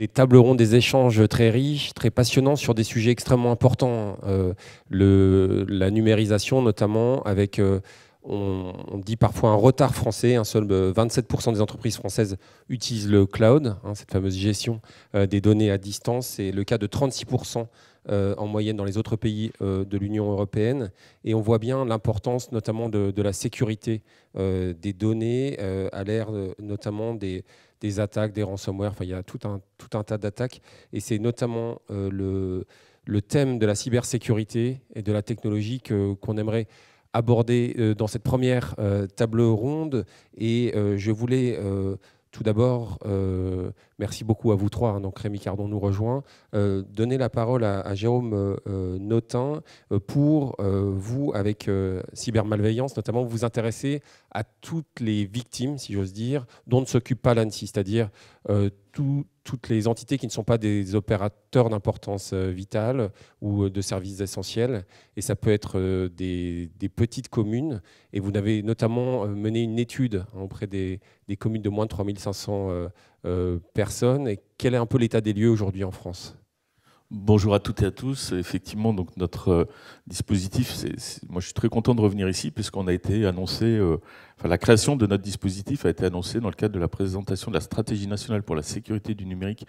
des tables rondes, des échanges très riches, très passionnants sur des sujets extrêmement importants. le, la numérisation notamment, avec, on, dit parfois un retard français. Un seul 27% des entreprises françaises utilisent le cloud, hein, cette fameuse gestion des données à distance. C'est le cas de 36% euh, en moyenne dans les autres pays euh, de l'Union européenne. Et on voit bien l'importance notamment de, la sécurité euh, des données à l'ère notamment des, attaques, des ransomware. Enfin, il y a tout un, tout un tas d'attaques. Et c'est notamment le, le, thème de la cybersécurité et de la technologie qu'on aimerait aborder dans cette première table ronde. Et je voulais tout d'abord, euh, merci beaucoup à vous trois. Hein, donc Rémi Cardon nous rejoint. Euh, donner la parole à, Jérôme euh, Notin pour vous, avec cybermalveillance, notamment vous intéresser à toutes les victimes, si j'ose dire, dont ne s'occupe pas l'ANSI, c'est-à-dire toutes les entités qui ne sont pas des opérateurs d'importance vitale ou de services essentiels. Et ça peut être des, petites communes. Et vous avez notamment mené une étude auprès des, communes de moins de 3500 personnes. Et quel est un peu l'état des lieux aujourd'hui en France? Bonjour à toutes et à tous. Effectivement, donc notre euh, dispositif, moi je suis très content de revenir ici puisqu'on a été annoncé, euh, la création de notre dispositif a été annoncée dans le cadre de la présentation de la stratégie nationale pour la sécurité du numérique.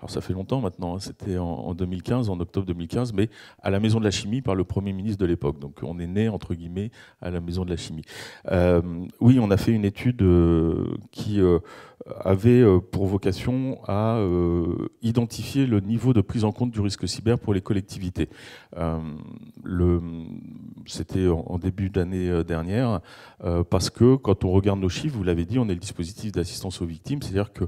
Alors ça fait longtemps maintenant, hein, c'était en, 2015, en octobre 2015, mais à la Maison de la Chimie par le Premier ministre de l'époque. Donc on est né entre guillemets à la Maison de la Chimie. Euh, oui, on a fait une étude qui avait euh, pour vocation à euh, identifier le niveau de prise en compte du risque cyber pour les collectivités. Euh, c'était en début d'année dernière, parce que quand on regarde nos chiffres, vous l'avez dit, on est le dispositif d'assistance aux victimes, c'est-à-dire que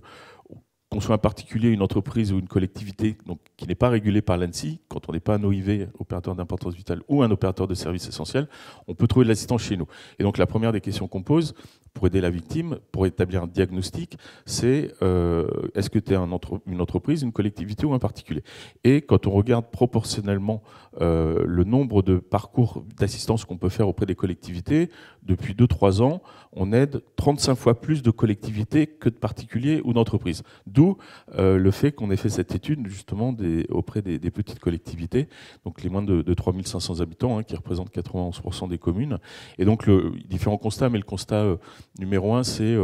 qu'on soit un particulier, une entreprise ou une collectivité qui n'est pas régulée par l'ANSI, quand on n'est pas un OIV, opérateur d'importance vitale, ou un opérateur de services essentiels, on peut trouver de l'assistance chez nous. Et donc la première des questions qu'on pose, pour aider la victime, pour établir un diagnostic, c'est euh, est-ce que tu es un une entreprise, une collectivité ou un particulier? Et quand on regarde proportionnellement euh, le nombre de parcours d'assistance qu'on peut faire auprès des collectivités, depuis 2-3 ans, on aide 35 fois plus de collectivités que de particuliers ou d'entreprises. D'où euh, le fait qu'on ait fait cette étude justement des, auprès des, petites collectivités, donc les moins de, de 3500 habitants, hein, qui représentent 91% des communes. Et donc, le, différents constats, mais le constat Numéro un, c'est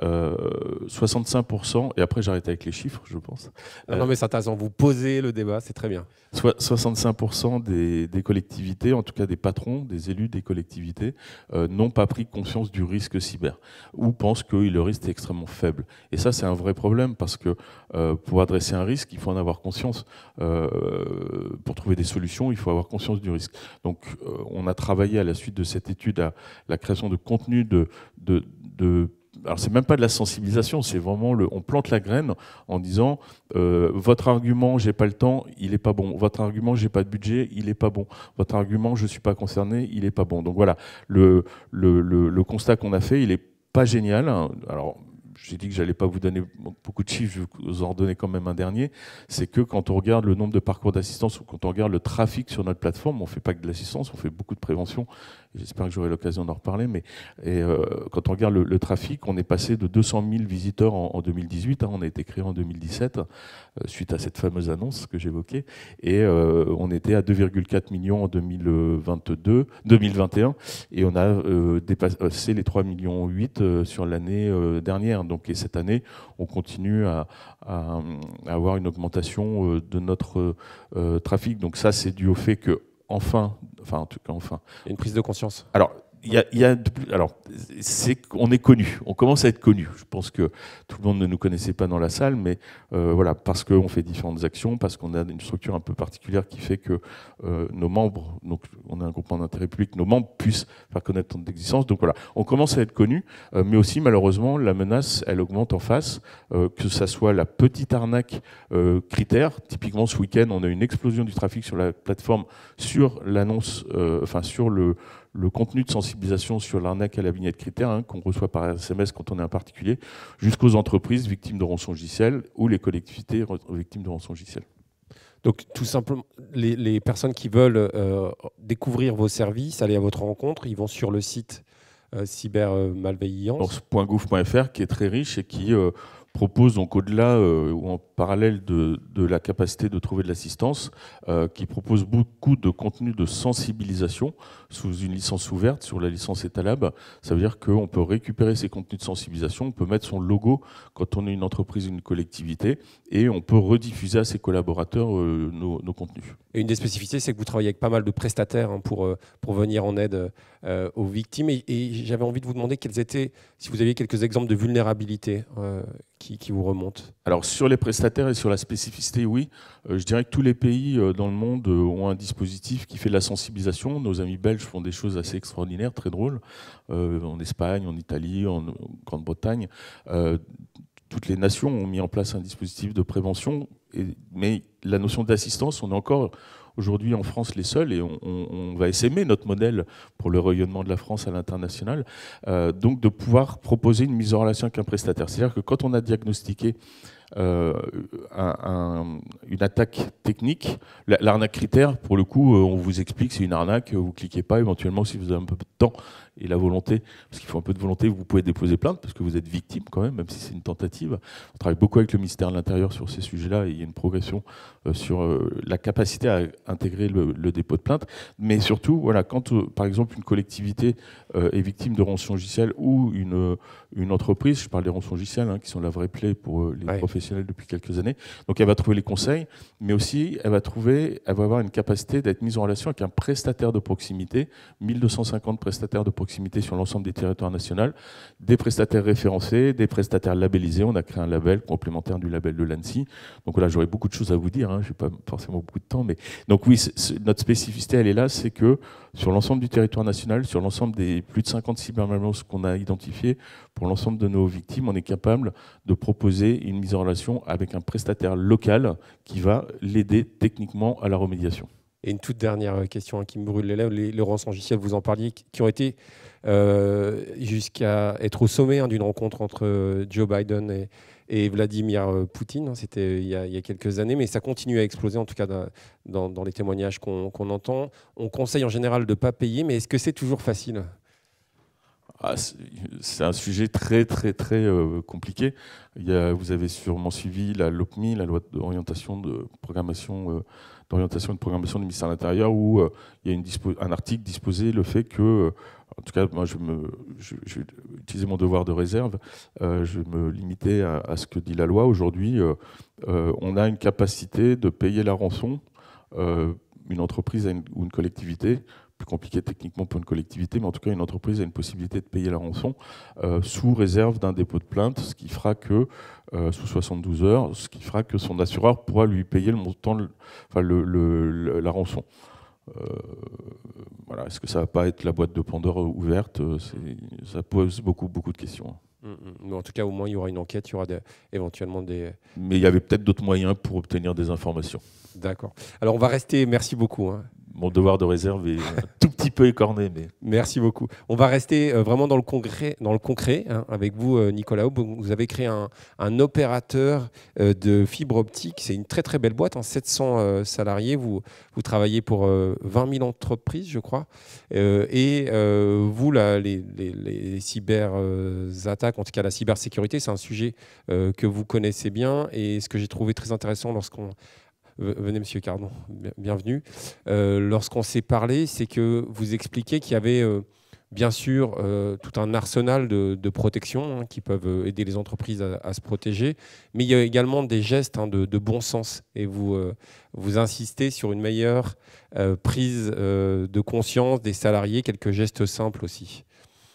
65%, euh, et après j'arrête avec les chiffres, je pense. Non, mais c'est intéressant, vous posez le débat, c'est très bien. 65% des, collectivités, en tout cas des patrons, des élus des collectivités, euh, n'ont pas pris conscience du risque cyber, ou pensent que le risque est extrêmement faible. Et ça, c'est un vrai problème, parce que euh, pour adresser un risque, il faut en avoir conscience. pour trouver des solutions, il faut avoir conscience du risque. Donc, on a travaillé à la suite de cette étude à la création de contenu de alors c'est même pas de la sensibilisation, c'est vraiment le, on plante la graine en disant euh, votre argument j'ai pas le temps, il est pas bon. Votre argument j'ai pas de budget, il est pas bon. Votre argument je suis pas concerné, il est pas bon. Donc voilà, le, le, constat qu'on a fait, il est pas génial. Alors j'ai dit que j'allais pas vous donner beaucoup de chiffres, je vais vous en redonner quand même un dernier, c'est que quand on regarde le nombre de parcours d'assistance ou quand on regarde le trafic sur notre plateforme, on fait pas que de l'assistance, on fait beaucoup de prévention. J'espère que j'aurai l'occasion d'en reparler, mais euh, quand on regarde le, trafic, on est passé de 200 000 visiteurs en, 2018, hein, on a été créé en 2017 euh, suite à cette fameuse annonce que j'évoquais, et euh, on était à 2,4 millions en 2022, 2021, et on a dépassé les 3 millions 8 sur l'année dernière. Donc, et cette année, on continue à, avoir une augmentation euh, de notre euh, trafic. Donc ça, c'est dû au fait que, enfin, enfin, en tout cas, enfin. Une prise de conscience. Alors, il y a, alors, on est connu, on commence à être connu. Je pense que tout le monde ne nous connaissait pas dans la salle, mais euh, voilà, parce qu'on fait différentes actions, parce qu'on a une structure un peu particulière qui fait que euh, nos membres, donc on a un groupement d'intérêt public, nos membres puissent faire connaître notre existence. Donc voilà, on commence à être connu, euh, mais aussi malheureusement la menace, elle augmente en face, que ça soit la petite arnaque critère. Typiquement ce week-end, on a une explosion du trafic sur la plateforme sur l'annonce, enfin sur le le contenu de sensibilisation sur l'arnaque à la vignette critère hein, qu'on reçoit par SMS quand on est un particulier, jusqu'aux entreprises victimes de rançon ou les collectivités victimes de rançon Donc tout simplement, les, personnes qui veulent euh, découvrir vos services, aller à votre rencontre, ils vont sur le site euh, cybermalveillance. .gouv.fr qui est très riche et qui euh, propose donc au-delà ou en parallèle de, la capacité de trouver de l'assistance, qui propose beaucoup de contenus de sensibilisation sous une licence ouverte, sur la licence Etalab. Ça veut dire qu'on peut récupérer ces contenus de sensibilisation, on peut mettre son logo quand on est une entreprise, une collectivité, et on peut rediffuser à ses collaborateurs nos, contenus. Et une des spécificités, c'est que vous travaillez avec pas mal de prestataires hein, pour, pour venir en aide euh, aux victimes. Et, j'avais envie de vous demander quels étaient, si vous aviez quelques exemples de vulnérabilité euh, qui, vous remontent. Alors sur les prestataires et sur la spécificité, oui. Euh, je dirais que tous les pays dans le monde ont un dispositif qui fait de la sensibilisation. Nos amis belges font des choses assez extraordinaires, très drôles. en Espagne, en Italie, en Grande-Bretagne toutes les nations ont mis en place un dispositif de prévention, mais la notion d'assistance, on est encore aujourd'hui en France les seuls et on, va essaimer notre modèle pour le rayonnement de la France à l'international. Euh, donc de pouvoir proposer une mise en relation avec un prestataire. C'est-à-dire que quand on a diagnostiqué euh, une attaque technique. L'arnaque critère, pour le coup, euh, on vous explique, c'est une arnaque, vous cliquez pas, éventuellement, si vous avez un peu de temps et la volonté, parce qu'il faut un peu de volonté, vous pouvez déposer plainte, parce que vous êtes victime quand même, même si c'est une tentative. On travaille beaucoup avec le ministère de l'Intérieur sur ces sujets-là, et il y a une progression euh, sur la capacité à intégrer le, dépôt de plainte. Mais surtout, voilà, quand, par exemple, une collectivité est victime de rançon logicielle ou une, une entreprise, je parle des rançons logicielles, hein, qui sont la vraie plaie pour les professionnels, depuis quelques années. Donc elle va trouver les conseils, mais aussi elle va trouver, elle va avoir une capacité d'être mise en relation avec un prestataire de proximité, 1250 prestataires de proximité sur l'ensemble des territoires nationaux, des prestataires référencés, des prestataires labellisés. On a créé un label complémentaire du label de l'ANSI. Donc là, j'aurais beaucoup de choses à vous dire. Hein. Je n'ai pas forcément beaucoup de temps, mais donc oui, notre spécificité, elle est là, c'est que sur l'ensemble du territoire national, sur l'ensemble des plus de 50 cybermalveillances qu'on a identifiées, pour l'ensemble de nos victimes, on est capable de proposer une mise en relation avec un prestataire local qui va l'aider techniquement à la remédiation. Et une toute dernière question hein, qui me brûle les lèvres, les, les rançongiciels, vous en parliez, qui ont été euh, jusqu'à être au sommet hein, d'une rencontre entre euh, Joe Biden et, Vladimir euh, Poutine. Hein, c'était il, y a quelques années, mais ça continue à exploser, en tout cas dans, les témoignages qu'on entend. On conseille en général de ne pas payer, mais est-ce que c'est toujours facile? Ah, c'est un sujet très très très euh, compliqué. Vous avez sûrement suivi la LOPMI, la loi d'orientation de programmation euh, d'orientation et de programmation du ministère de l'Intérieur, où il y a un article disposé le fait que en tout cas, moi, je, me, utiliser mon devoir de réserve. Euh, je vais me limiter à, ce que dit la loi. Aujourd'hui, euh, euh, on a une capacité de payer la rançon, une entreprise ou une collectivité, plus compliqué techniquement pour une collectivité, mais en tout cas, une entreprise a une possibilité de payer la rançon sous réserve d'un dépôt de plainte, ce qui fera que, sous 72 heures, ce qui fera que son assureur pourra lui payer le montant, enfin, le, la rançon. Euh, voilà, est-ce que ça va pas être la boîte de Pandore ouverte euh, Ça pose beaucoup, beaucoup de questions. Mm, mm. Mais en tout cas, au moins, il y aura une enquête, il y aura éventuellement des. Mais il y avait peut-être d'autres moyens pour obtenir des informations. D'accord. Alors, on va rester. Merci beaucoup. Hein mon devoir de réserve est un tout petit peu écorné. Mais... Merci beaucoup. On va rester euh, vraiment dans le concret, dans le concret hein, avec vous, euh, Nicolas Vous avez créé un, opérateur euh, de fibre optique. C'est une très très belle boîte, en hein, 700 salariés. Vous, vous travaillez pour 20 000 entreprises, je crois. et vous, là, les, les, les cyberattaques, en tout cas la cybersécurité, c'est un sujet que vous connaissez bien. Et ce que j'ai trouvé très intéressant lorsqu'on Venez, Monsieur Cardon, bienvenue. Euh, lorsqu'on s'est parlé, c'est que vous expliquez qu'il y avait euh, bien sûr euh, tout un arsenal de, protection hein, qui peuvent aider les entreprises à, se protéger, mais il y a également des gestes hein, de, bon sens et vous, vous insistez sur une meilleure prise de conscience des salariés, quelques gestes simples aussi.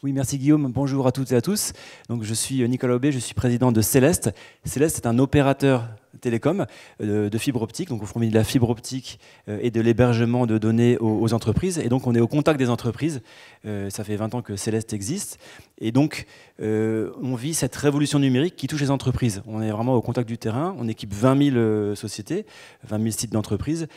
Oui, merci Guillaume. Bonjour à toutes et à tous. Donc, je suis Nicolas Aubé, je suis président de Céleste. Céleste est un opérateur télécom euh, de fibre optique. Donc, on fournit de la fibre optique euh, et de l'hébergement de données aux, entreprises. Et donc, on est au contact des entreprises. Euh, ça fait 20 ans que Céleste existe. Et donc, on vit cette révolution numérique qui touche les entreprises. On est vraiment au contact du terrain. On équipe 20 000 sociétés, 20 000 sites d'entreprise.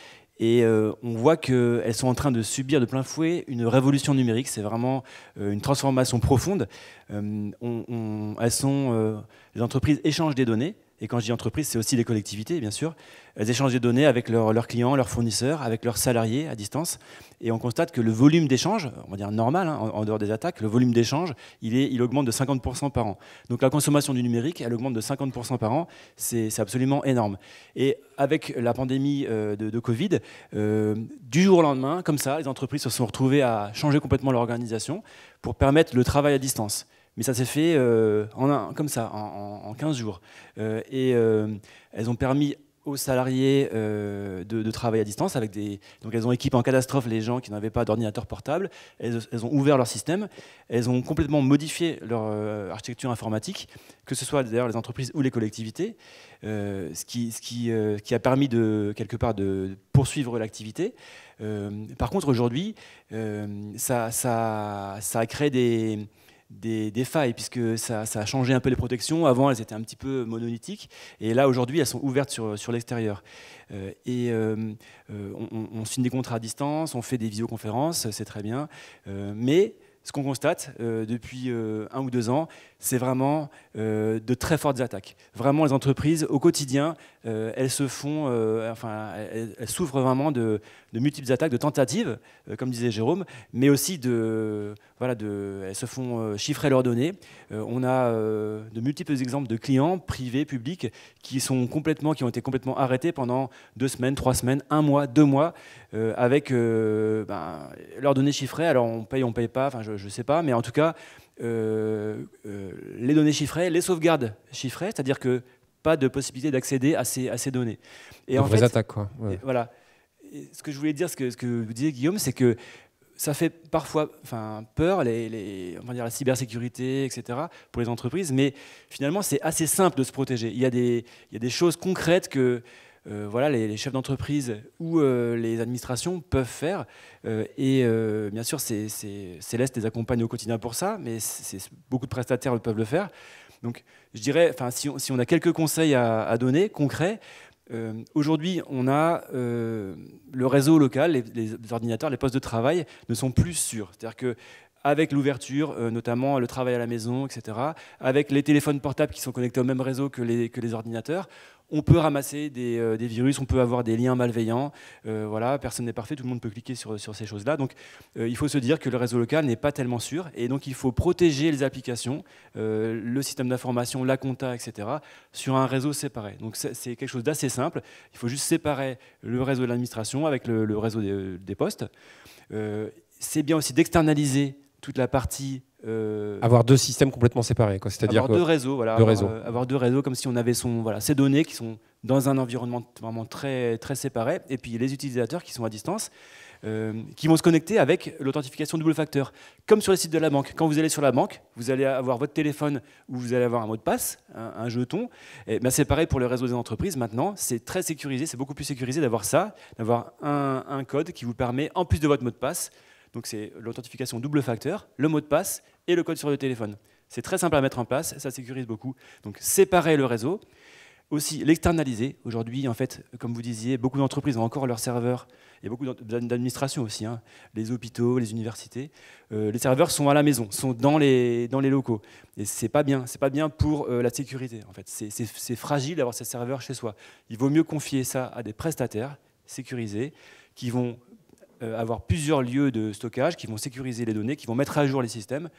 Et on voit qu'elles sont en train de subir de plein fouet une révolution numérique. C'est vraiment une transformation profonde. Euh, elles sont, les entreprises échangent des données et quand je dis entreprise, c'est aussi les collectivités, bien sûr, elles échangent des données avec leurs clients, leurs fournisseurs, avec leurs salariés à distance. Et on constate que le volume d'échange, on va dire normal, hein, en, dehors des attaques, le volume d'échange, il, il augmente de 50% par an. Donc la consommation du numérique, elle augmente de 50% par an. C'est absolument énorme. Et avec la pandémie euh, de, Covid, euh, du jour au lendemain, comme ça, les entreprises se sont retrouvées à changer complètement leur organisation pour permettre le travail à distance. Mais ça s'est fait euh, comme ça, en, en 15 jours. et elles ont permis aux salariés euh, de, travailler à distance. Avec des, donc elles ont équipé en catastrophe les gens qui n'avaient pas d'ordinateur portable. Elles, ont ouvert leur système. Elles ont complètement modifié leur euh, architecture informatique, que ce soit d'ailleurs les entreprises ou les collectivités, euh, ce, qui, ce qui, qui, a permis de quelque part de poursuivre l'activité. par contre, aujourd'hui, ça, ça, ça a créé des des, failles, puisque ça, a changé un peu les protections. Avant, elles étaient un petit peu monolithiques, et là, aujourd'hui, elles sont ouvertes sur, sur l'extérieur. Euh, et euh, euh, on, signe des contrats à distance, on fait des visioconférences, c'est très bien, mais ce qu'on constate depuis un ou deux ans, c'est vraiment de très fortes attaques. Vraiment, les entreprises, au quotidien, elles se elles, souffrent vraiment de, multiples attaques, de tentatives, comme disait Jérôme, mais aussi de, elles se font chiffrer leurs données. on a de multiples exemples de clients privés, publics, qui sont complètement, qui ont été complètement arrêtés pendant deux semaines, trois semaines, un mois, deux mois, euh, avec euh, ben, leurs données chiffrées. Alors on paye, on paye pas, enfin je ne sais pas, mais en tout cas, euh, les données chiffrées, les sauvegardes chiffrées, c'est-à-dire que pas de possibilité d'accéder à ces, à ces données. Et en fait, attaques, quoi. voilà. ce que je voulais dire, ce que, ce que vous disiez, Guillaume, c'est que ça fait parfois enfin, peur, les, les, on va dire la cybersécurité, etc., pour les entreprises, mais finalement, c'est assez simple de se protéger. Il y a des, il y a des choses concrètes que euh, voilà, les, chefs d'entreprise ou euh, les administrations peuvent faire. Euh, et bien sûr, Céleste les accompagne au quotidien pour ça, mais beaucoup de prestataires peuvent le faire. Donc, je dirais, si si on a quelques conseils à, donner, concrets, Aujourd'hui, on a le réseau local, les, les, ordinateurs, les postes de travail ne sont plus sûrs. C'est-à-dire que avec l'ouverture, notamment le travail à la maison, etc., avec les téléphones portables qui sont connectés au même réseau que les, ordinateurs, on peut ramasser euh, des, virus, on peut avoir des liens malveillants. Euh, voilà, personne n'est parfait, tout le monde peut cliquer sur, ces choses-là. Donc, euh, il faut se dire que le réseau local n'est pas tellement sûr, et donc il faut protéger les applications, le système d'information, la compta, etc., sur un réseau séparé. Donc, c'est quelque chose d'assez simple. Il faut juste séparer le réseau de l'administration avec le, réseau des postes. c'est bien aussi d'externaliser toute la partie euh, avoir deux systèmes complètement séparés, c'est-à-dire avoir deux réseaux, voilà, deux avoir, réseaux. Euh, avoir, deux réseaux comme si on avait son, voilà, ces données qui sont dans un environnement vraiment très, très séparé, et puis les utilisateurs qui sont à distance, euh, qui vont se connecter avec l'authentification double facteur, comme sur les sites de la banque. Quand vous allez sur la banque, vous allez avoir votre téléphone où vous allez avoir un mot de passe, un, jeton. Et ben c'est pareil pour le réseau des entreprises. Maintenant, c'est très sécurisé, c'est beaucoup plus sécurisé d'avoir ça, d'avoir un, un code qui vous permet, en plus de votre mot de passe, donc c'est l'authentification double facteur, le mot de passe et le code sur le téléphone. C'est très simple à mettre en place, ça sécurise beaucoup. Donc séparer le réseau, aussi l'externaliser. Aujourd'hui, en fait, comme vous disiez, beaucoup d'entreprises ont encore leurs serveurs, et beaucoup d'administrations aussi, hein. les hôpitaux, les universités. Euh, les serveurs sont à la maison, sont dans les, dans les locaux. Et c'est pas bien, c'est pas bien pour euh, la sécurité. En fait, c'est fragile d'avoir ces serveurs chez soi. Il vaut mieux confier ça à des prestataires sécurisés qui vont avoir plusieurs lieux de stockage qui vont sécuriser les données, qui vont mettre à jour les systèmes,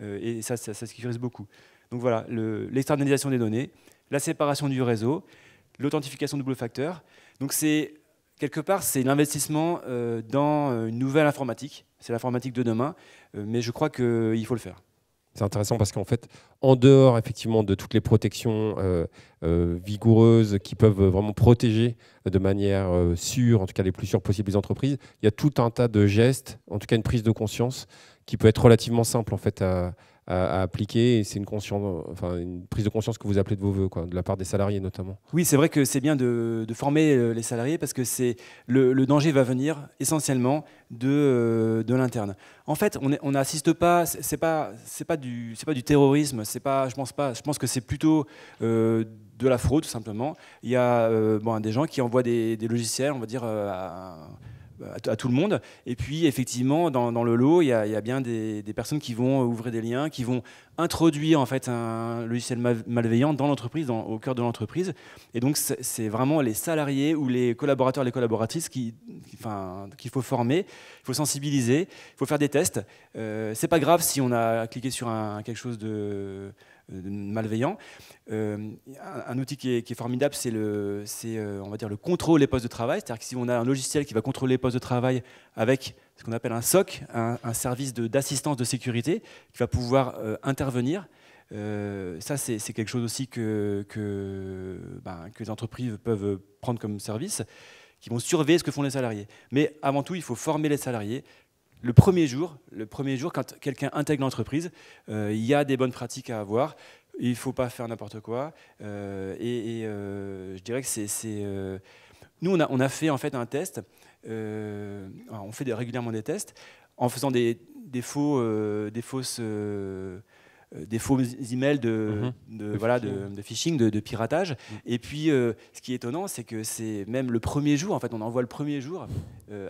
euh, et ça, ça, sécurise beaucoup. Donc voilà, l'externalisation des données, la séparation du réseau, l'authentification double facteur. Donc c'est quelque part, c'est l'investissement euh, dans une nouvelle informatique. C'est l'informatique de demain, mais je crois qu'il faut le faire. C'est intéressant parce qu'en fait, en dehors effectivement de toutes les protections euh, euh, vigoureuses qui peuvent vraiment protéger de manière euh, sûre, en tout cas les plus sûres possibles les entreprises, il y a tout un tas de gestes, en tout cas une prise de conscience qui peut être relativement simple en fait à, appliquer. C'est une, prise de conscience que vous appelez de vos voeux, de la part des salariés notamment. Oui, c'est vrai que c'est bien de, former euh, les salariés parce que c'est le, danger va venir essentiellement de, euh, de l'interne. En fait, on n'assiste pas, c'est pas, pas du, pas du terrorisme. Pas, je pense pas. Je pense que c'est plutôt euh, de la fraude tout simplement. Il y a bon, des gens qui envoient des, logiciels, on va dire à, tout le monde. Et puis, effectivement, dans, le lot, il y, a, bien des, personnes qui vont ouvrir des liens, qui vont introduire en fait un logiciel malveillant dans l'entreprise, au cœur de l'entreprise. Et donc, c'est vraiment les salariés ou les collaborateurs, les collaboratrices qu'il qui faut former, il faut sensibiliser, il faut faire des tests. Euh, c'est pas grave si on a cliqué sur quelque chose de malveillant. Euh, un, outil qui est, formidable, c'est le, euh, on va dire le contrôle des postes de travail. C'est-à-dire que si on a un logiciel qui va contrôler les postes de travail avec ce qu'on appelle un SOC, un, service d'assistance de, sécurité, qui va pouvoir euh, intervenir. ça, c'est quelque chose aussi ben, que, les entreprises peuvent prendre comme service, qui vont surveiller ce que font les salariés. Mais avant tout, il faut former les salariés. Le premier jour, le premier jour, quand quelqu'un intègre l'entreprise, il y a des bonnes pratiques à avoir il ne faut pas faire n'importe quoi. Euh, et, euh, je dirais que c'est. Euh, nous, on a, fait en fait un test. on fait régulièrement des tests en faisant des faux, des fausses des faux emails de, mhm. de, voilà, phishing. de, phishing, de, piratage. Mhm. Et puis, ce qui est étonnant, c'est que c'est même le premier jour, en fait, on envoie le premier jour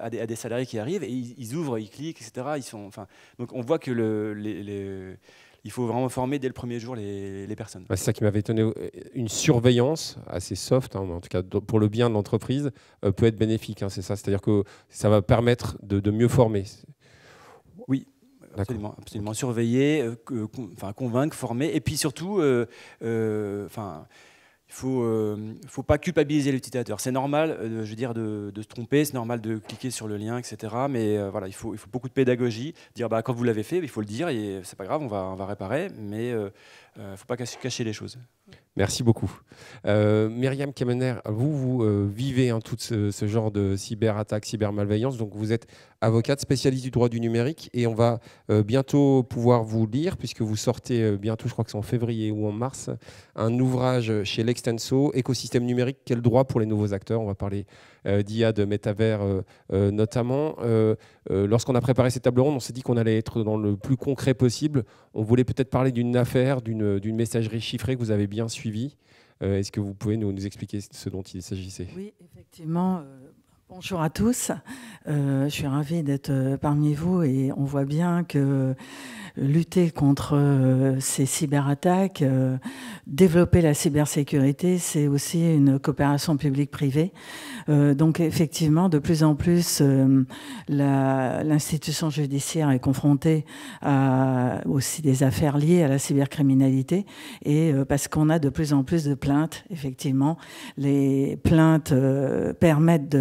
à, des, à, des, salariés qui arrivent et ils, ouvrent, ils cliquent, etc. Ils sont, enfin, donc on voit que le, les il faut vraiment former dès le premier jour les, personnes. c'est ça qui m'avait étonné. Une surveillance assez soft, hein, en tout cas pour le bien de l'entreprise, euh, peut être bénéfique. Hein, c'est ça. C'est-à-dire que ça va permettre de, mieux former. Oui, Absolument, surveiller, euh, convaincre, former, et puis surtout, euh, enfin, il faut, euh, faut pas culpabiliser l'utilisateur. C'est normal, euh, je veux dire, de, se tromper, c'est normal de cliquer sur le lien, etc. Mais euh, voilà, il faut, il faut beaucoup de pédagogie. Dire, bah, quand vous l'avez fait, il faut le dire et c'est pas grave, on va, on va réparer, mais il ne faut pas cacher les choses. Merci beaucoup. Euh, Myriam Kemener, vous, vous euh, vivez hein, tout ce, genre de cyberattaque, cybermalveillance. Donc, vous êtes avocate spécialiste du droit du numérique et on va euh, bientôt pouvoir vous lire, puisque vous sortez bientôt, je crois que c'est en février ou en mars, un ouvrage chez l'Extenso, Écosystème numérique, quel droit pour les nouveaux acteurs? On va parler d'IA, de métavers notamment. Lorsqu'on a préparé cette table ronde, on s'est dit qu'on allait être dans le plus concret possible. On voulait peut-être parler d'une affaire, d'une messagerie chiffrée que vous avez bien suivie. Est-ce que vous pouvez nous, nous, expliquer ce dont il s'agissait? Oui, effectivement. bonjour à tous. je suis ravie d'être parmi vous et on voit bien que lutter contre euh, ces cyberattaques, euh, développer la cybersécurité, c'est aussi une coopération publique-privée. Euh, donc effectivement, de plus en plus, l'institution judiciaire est confrontée à aussi des affaires liées à la cybercriminalité et parce qu'on a de plus en plus de plaintes, effectivement, les plaintes permettent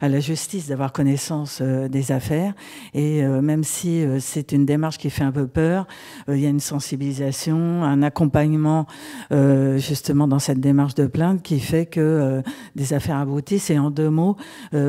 à la justice d'avoir connaissance des affaires et même si c'est une démarche qui fait un peu peur. Euh, il y a une sensibilisation, un accompagnement euh, justement dans cette démarche de plainte qui fait que euh, des affaires aboutissent. Et en deux mots,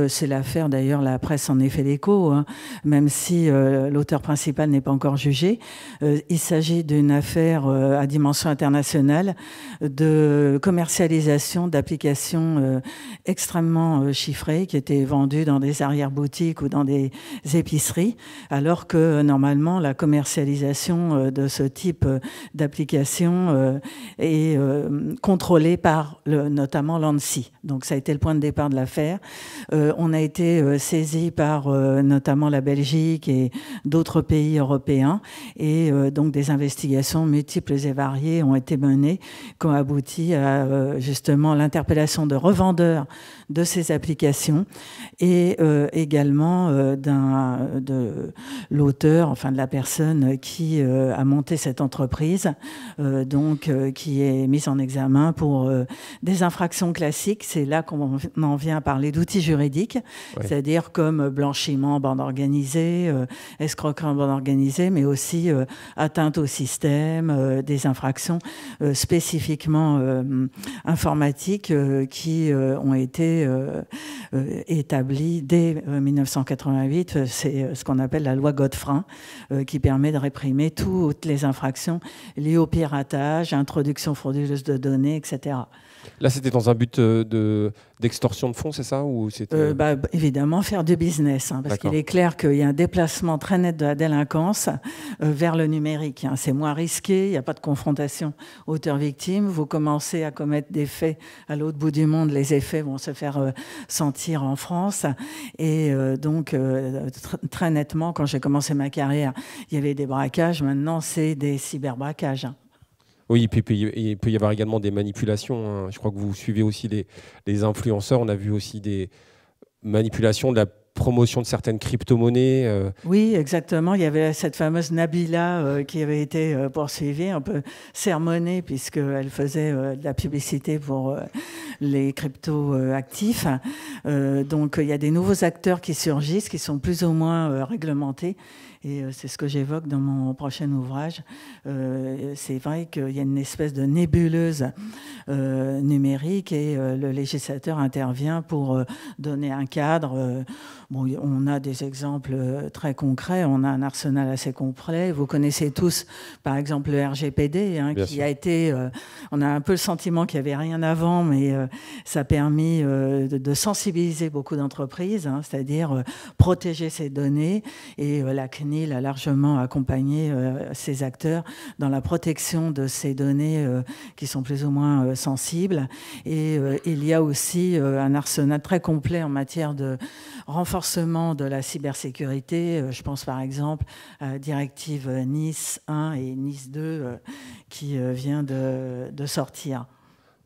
c'est l'affaire d'ailleurs, la presse en est fait l'écho, hein, même si l'auteur principal n'est pas encore jugé. il s'agit d'une affaire à dimension internationale de commercialisation d'applications extrêmement chiffrées qui étaient vendues dans des arrière-boutiques ou dans des épiceries, alors que normalement la commercialisation euh, de ce type euh, d'application euh, est contrôlée par notamment l'ANSI. Donc ça a été le point de départ de l'affaire. on a été saisi par notamment la Belgique et d'autres pays européens et donc des investigations multiples et variées ont été menées qui ont abouti à justement l'interpellation de revendeurs de ces applications et également d'un de l'auteur, enfin de la personne qui euh, a monté cette entreprise, euh, donc euh, qui est mise en examen pour des infractions classiques. C'est là qu'on en vient à parler d'outils juridiques, c'est-à-dire comme blanchiment, bande organisée, escroquerie en bande organisée, mais aussi atteinte au système, des infractions spécifiquement informatiques qui ont été établies dès 1988. C'est ce qu'on appelle la loi Godefrein, qui permet de réprimer toutes les infractions liées au piratage, introduction frauduleuse de données, etc. Là, c'était dans un but euh, d'extorsion de fonds, c'est ça ou euh, bah, Évidemment, faire du business, hein, parce qu'il est clair qu'il y a un déplacement très net de la délinquance vers le numérique. Hein. C'est moins risqué, il n'y a pas de confrontation auteur-victime. Vous commencez à commettre des faits à l'autre bout du monde, les effets vont se faire sentir en France. Et donc, très nettement, quand j'ai commencé ma carrière, il y avait des braquages, maintenant c'est des cyberbraquages. Hein. Oui, il peut, y avoir également des manipulations. Hein. Je crois que vous suivez aussi les, influenceurs. On a vu aussi des manipulations de la promotion de certaines crypto-monnaies. Euh. Oui, exactement. Il y avait cette fameuse Nabila euh, qui avait été euh, poursuivie, un peu sermonnée, puisqu'elle faisait de la publicité pour les crypto-actifs. donc il y a des nouveaux acteurs qui surgissent, qui sont plus ou moins réglementés et euh, c'est ce que j'évoque dans mon prochain ouvrage. Euh, c'est vrai qu'il y a une espèce de nébuleuse euh, numérique et le législateur intervient pour donner un cadre. Bon, on a des exemples très concrets, on a un arsenal assez complet. Vous connaissez tous, par exemple, le RGPD, hein, qui a été. on a un peu le sentiment qu'il n'y avait rien avant, mais ça a permis de, sensibiliser beaucoup d'entreprises, hein, c'est-à-dire protéger ces données. Et la CNIL a largement accompagné euh, ces acteurs dans la protection de ces données euh, qui sont plus ou moins euh, sensibles. Et il y a aussi un arsenal très complet en matière de renforcement de la cybersécurité. Je pense par exemple à la directive Nice 1 et Nice 2 qui vient de, sortir.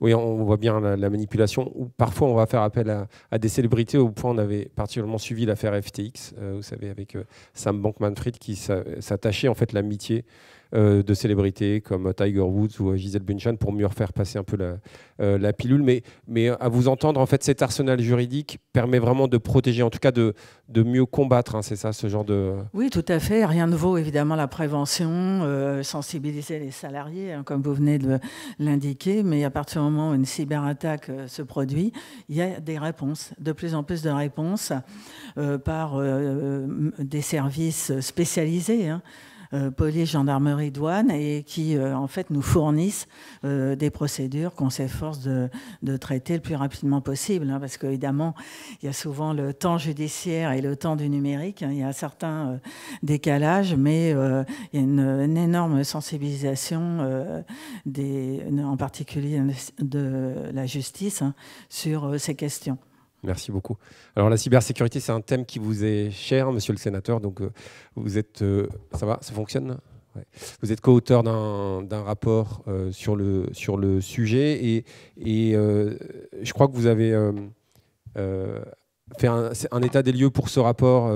Oui, on voit bien la, manipulation. Parfois, on va faire appel à, des célébrités. Au point, on avait particulièrement suivi l'affaire FTX, euh, vous savez, avec euh, Sam Bankman-Fried, qui s'attachait en fait l'amitié euh, de célébrités comme Tiger Woods ou Gisèle Bündchen pour mieux faire passer un peu la, euh, pilule. Mais, à vous entendre, en fait, cet arsenal juridique permet vraiment de protéger, en tout cas de, de mieux combattre. Hein, c'est ça, ce genre de. Oui, tout à fait. Rien ne vaut évidemment la prévention, euh, sensibiliser les salariés, hein, comme vous venez de l'indiquer. Mais à partir du moment où une cyberattaque se produit, il y a des réponses, de plus en plus de réponses par des services spécialisés. Hein. Euh, police, gendarmerie, douane, et qui euh, en fait nous fournissent euh, des procédures qu'on s'efforce de, traiter le plus rapidement possible, hein, parce qu'évidemment, il y a souvent le temps judiciaire et le temps du numérique. Hein. il y a un certain décalage, mais il y a une, énorme sensibilisation, en particulier de la justice, hein, sur ces questions. Merci beaucoup. Alors la cybersécurité, c'est un thème qui vous est cher, monsieur le sénateur. Donc euh, vous êtes... Euh, ça va Ça fonctionne? Vous êtes co-auteur d'un rapport euh, sur, le, sur le sujet et, je crois que vous avez fait un, état des lieux pour ce rapport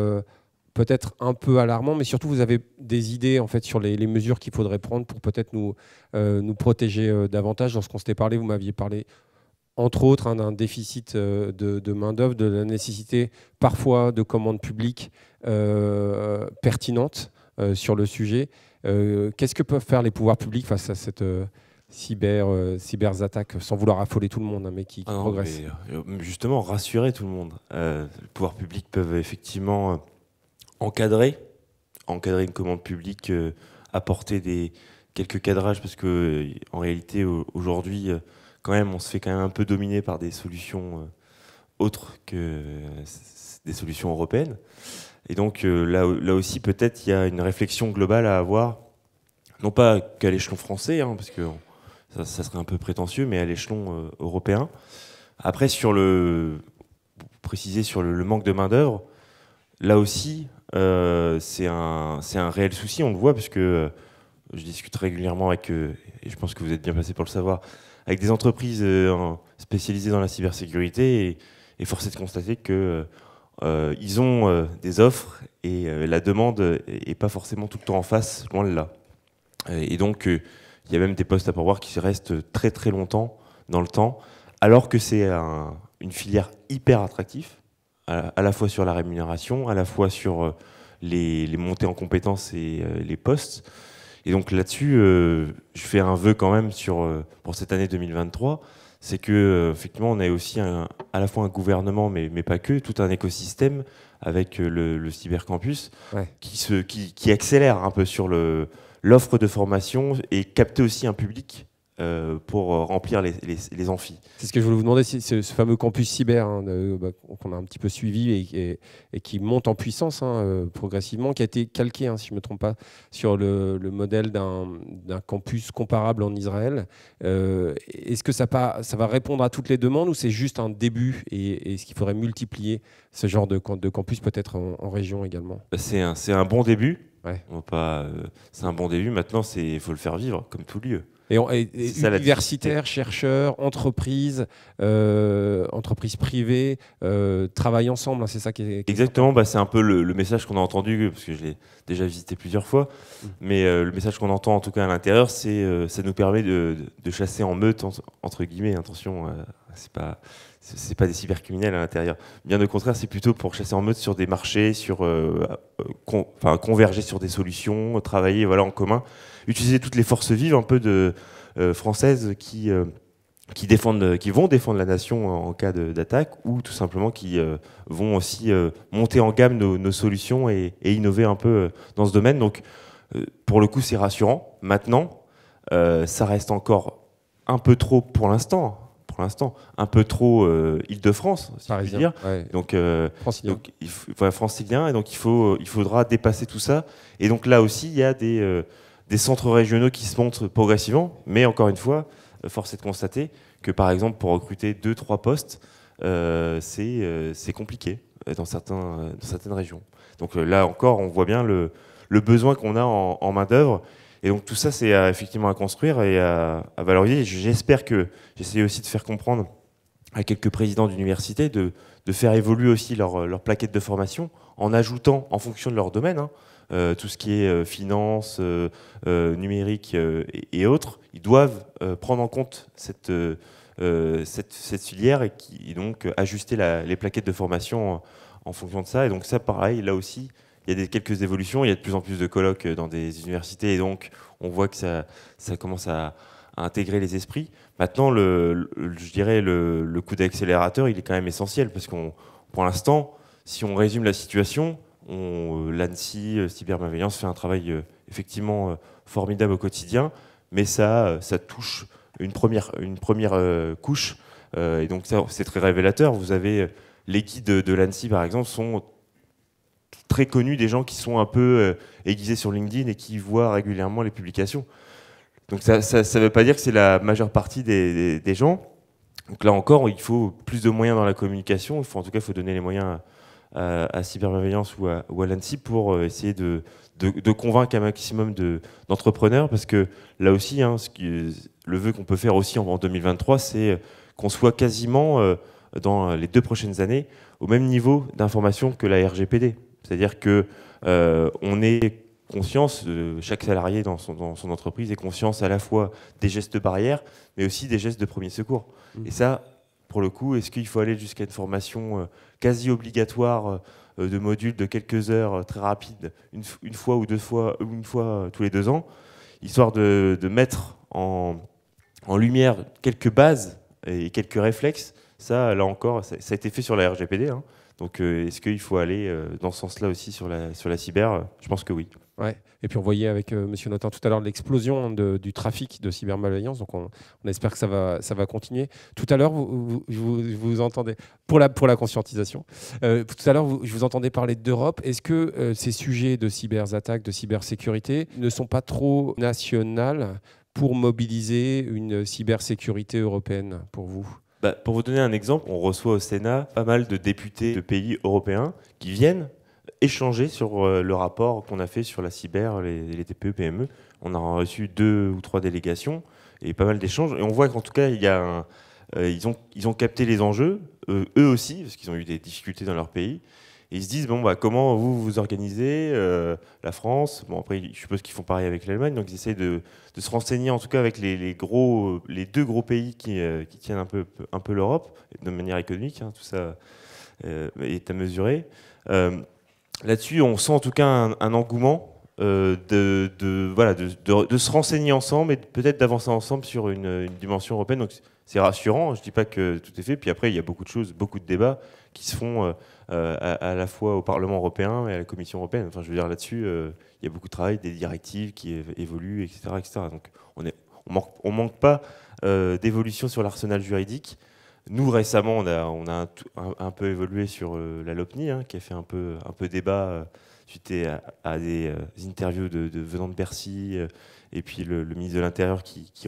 peut-être un peu alarmant, mais surtout vous avez des idées en fait sur les, mesures qu'il faudrait prendre pour peut-être nous protéger davantage. Lorsqu'on s'était parlé, vous m'aviez parlé entre autres, hein, d'un déficit euh, de, main-d'œuvre, de la nécessité parfois de commandes publiques euh, pertinentes euh, sur le sujet. Qu'est-ce que peuvent faire les pouvoirs publics face à cette cyber, cyberattaque, sans vouloir affoler tout le monde, hein, mais qui, ah progresse? Justement, rassurer tout le monde. les pouvoirs publics peuvent effectivement encadrer, encadrer une commande publique, apporter des, quelques cadrages, parce que en réalité, aujourd'hui, quand même, on se fait quand même un peu dominer par des solutions euh, autres que des solutions européennes. Et donc euh, là, là aussi, peut-être, il y a une réflexion globale à avoir, non pas qu'à l'échelon français, hein, parce que ça, serait un peu prétentieux, mais à l'échelon euh, européen. Après, sur le, préciser sur le, manque de main-d'œuvre, là aussi, c'est un, un, réel souci, on le voit, parce que je discute régulièrement avec, et je pense que vous êtes bien passé pour le savoir, avec des entreprises euh, spécialisées dans la cybersécurité et, et force est de constater que euh, ils ont euh, des offres et la demande n'est pas forcément tout le temps en face, loin de là. Et donc, il y a même des postes à pourvoir qui restent très très longtemps dans le temps, alors que c'est une filière hyper attractive, à, la fois sur la rémunération, à la fois sur les, les montées en compétences et les postes. Et donc là-dessus, euh, je fais un vœu quand même sur, euh, pour cette année 2023, c'est que euh, effectivement on a aussi un, à la fois un gouvernement, mais, mais pas que, tout un écosystème avec le, le cybercampus qui, se, qui, qui, accélère un peu sur l'offre de formation et capter aussi un public euh, pour euh, remplir les, les, amphis. C'est ce que je voulais vous demander, c'est ce fameux campus cyber hein, bah, qu'on a un petit peu suivi et, qui monte en puissance hein, euh, progressivement, qui a été calqué, hein, si je ne me trompe pas, sur le, modèle d'un campus comparable en Israël. Est-ce que ça, ça, va répondre à toutes les demandes ou c'est juste un début et est-ce qu'il faudrait multiplier ce genre de, de campus peut-être en, région également? C'est un, un, bon début. Ouais. c'est un bon début. Maintenant, il faut le faire vivre, comme tout lieu. Et, universitaires, chercheurs, entreprises, euh, entreprises privées euh, travaillent ensemble. Hein, c'est ça qui est. Exactement. Bah, c'est un peu le, message qu'on a entendu parce que je l'ai déjà visité plusieurs fois. Mm. Mais euh, le message qu'on entend en tout cas à l'intérieur, c'est ça nous permet de, chasser en meute entre guillemets. Attention, c'est pas c'est pas des cybercriminels à l'intérieur. Bien au contraire, c'est plutôt pour chasser en meute sur des marchés, sur converger sur des solutions, travailler voilà en commun utiliser toutes les forces vives un peu de, euh, françaises qui, euh, qui, défendent, qui vont défendre la nation en cas d'attaque ou tout simplement qui euh, vont aussi monter en gamme nos, solutions et, innover un peu dans ce domaine. Donc, pour le coup, c'est rassurant. Maintenant, ça reste encore un peu trop pour l'instant pour l'instant, un peu trop Île-de-France, si je dire. Donc, francilien. donc il faut, francilien, et donc il, faut, il faudra dépasser tout ça. Et donc là aussi, il y a des, des centres régionaux qui se montrent progressivement, mais encore une fois, euh, force est de constater que par exemple pour recruter 2-3 postes, euh, euh, c'est compliqué dans, certains, certaines régions. Donc là encore, on voit bien le, le besoin qu'on a en, main-d'œuvre. Et donc tout ça, c'est effectivement à construire et à, valoriser. J'espère que j'essaie aussi de faire comprendre à quelques présidents d'université de, de, faire évoluer aussi leur, plaquette de formation en ajoutant, en fonction de leur domaine, hein, tout ce qui est euh, finance, euh, numérique et, autres, ils doivent prendre en compte cette, cette, filière et, donc ajuster les plaquettes de formation en, fonction de ça. Et donc ça, pareil, là aussi, il y a des, quelques évolutions. Il y a de plus en plus de colloques dans des universités et donc on voit que ça, ça commence à, intégrer les esprits. Maintenant, je dirais le, le coup d'accélérateur, il est quand même essentiel parce qu'on, pour l'instant, si on résume la situation, euh, L'ANSI, euh, Cybermalveillance fait un travail euh, effectivement formidable au quotidien, mais ça, ça touche une première, une première couche. et donc c'est très révélateur. Vous avez les guides de, l'ANSI, par exemple, sont très connus des gens qui sont un peu aiguisés sur LinkedIn et qui voient régulièrement les publications. Donc ça ne veut pas dire que c'est la majeure partie des, gens. Donc là encore, il faut plus de moyens dans la communication. En tout cas, il faut donner les moyens à, Cybermalveillance ou à, ou l'ANSI pour euh, essayer de, de, convaincre un maximum d'entrepreneurs, parce que là aussi, hein, ce qui, le vœu qu'on peut faire aussi en, 2023, c'est qu'on soit quasiment, euh, dans les deux prochaines années, au même niveau d'information que la RGPD. C'est-à-dire que euh, on ait conscience, chaque salarié dans son, dans son, entreprise ait conscience à la fois des gestes barrières, mais aussi des gestes de premier secours. Mmh. Et ça, pour le coup, est-ce qu'il faut aller jusqu'à une formation euh, quasi obligatoire euh, de modules de quelques heures euh, très rapides, une, fois ou deux fois, ou une fois tous les deux ans, histoire de, mettre en, lumière quelques bases et quelques réflexes Ça, là encore, ça, a été fait sur la RGPD. Hein. Donc, est-ce qu'il faut aller dans ce sens-là aussi sur la, sur la cyber? Je pense que oui. Et puis on voyait avec euh, Monsieur Notin tout à l'heure l'explosion du trafic de cybermalveillance. Donc on, espère que ça va, ça va continuer. Tout à l'heure, vous, vous, entendez pour la, pour la conscientisation. Euh, tout à l'heure, je vous entendais parler d'Europe. Est-ce que euh, ces sujets de cyberattaques, de cybersécurité ne sont pas trop nationales pour mobiliser une cybersécurité européenne pour vous? Bah, pour vous donner un exemple, on reçoit au Sénat pas mal de députés de pays européens qui viennent échanger sur euh, le rapport qu'on a fait sur la cyber, les, TPE, PME. On a reçu deux ou trois délégations et pas mal d'échanges. Et on voit qu'en tout cas, il y a euh, ils, ont, ils ont capté les enjeux, euh, eux aussi, parce qu'ils ont eu des difficultés dans leur pays. Et ils se disent, bon, bah, comment vous vous organisez, la France? Bon, après, je suppose qu'ils font pareil avec l'Allemagne, donc ils essayent de, de, se renseigner, en tout cas avec les, gros, les deux gros pays qui, qui, tiennent un peu, un peu l'Europe, de manière économique, hein, tout ça est à mesurer là-dessus, on sent en tout cas un, engouement euh, de, voilà, de, se renseigner ensemble et peut-être d'avancer ensemble sur une, dimension européenne. Donc c'est rassurant, je ne dis pas que tout est fait. Puis après, il y a beaucoup de choses, beaucoup de débats qui se font euh, euh, à, la fois au Parlement européen et à la Commission européenne. Enfin, je veux dire, là-dessus, il y a beaucoup de travail, des directives qui évoluent, etc. etc. Donc on on manque pas d'évolution sur l'arsenal juridique. Nous, récemment, on a, un, peu évolué sur la LOPNI, hein, qui a fait un peu, débat suite à, des interviews de, venant de Bercy et puis le, ministre de l'Intérieur qui,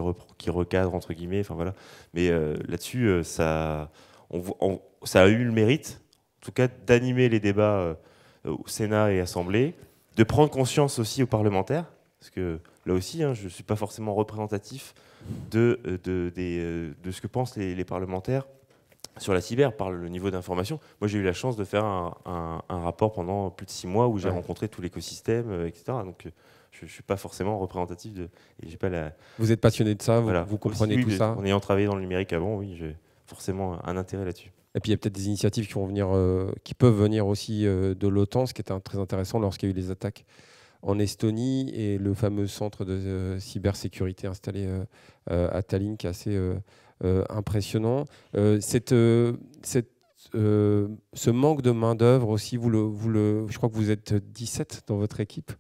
recadre, entre guillemets. Enfin, voilà. Mais là-dessus, ça, ça a eu le mérite, en tout cas, d'animer les débats au Sénat et Assemblée, de prendre conscience aussi aux parlementaires, parce que là aussi, hein, je ne suis pas forcément représentatif de, euh, de, euh, de, ce que pensent les, parlementaires sur la cyber par le niveau d'information. Moi, j'ai eu la chance de faire un, rapport pendant plus de six mois où j'ai rencontré tout l'écosystème, euh, etc. Donc, je ne suis pas forcément représentatif de. Et j'ai pas la... Vous êtes passionné de ça, vous, vous comprenez tout ça En ayant travaillé dans le numérique avant, oui, j'ai forcément un intérêt là-dessus. Et puis il y a peut-être des initiatives qui, vont venir, euh, qui peuvent venir aussi euh, de l'OTAN, ce qui était très intéressant lorsqu'il y a eu les attaques en Estonie et le fameux centre de euh, cybersécurité installé à Tallinn qui est assez impressionnant. Ce manque de main-d'œuvre aussi, vous le, je crois que vous êtes 17 dans votre équipe.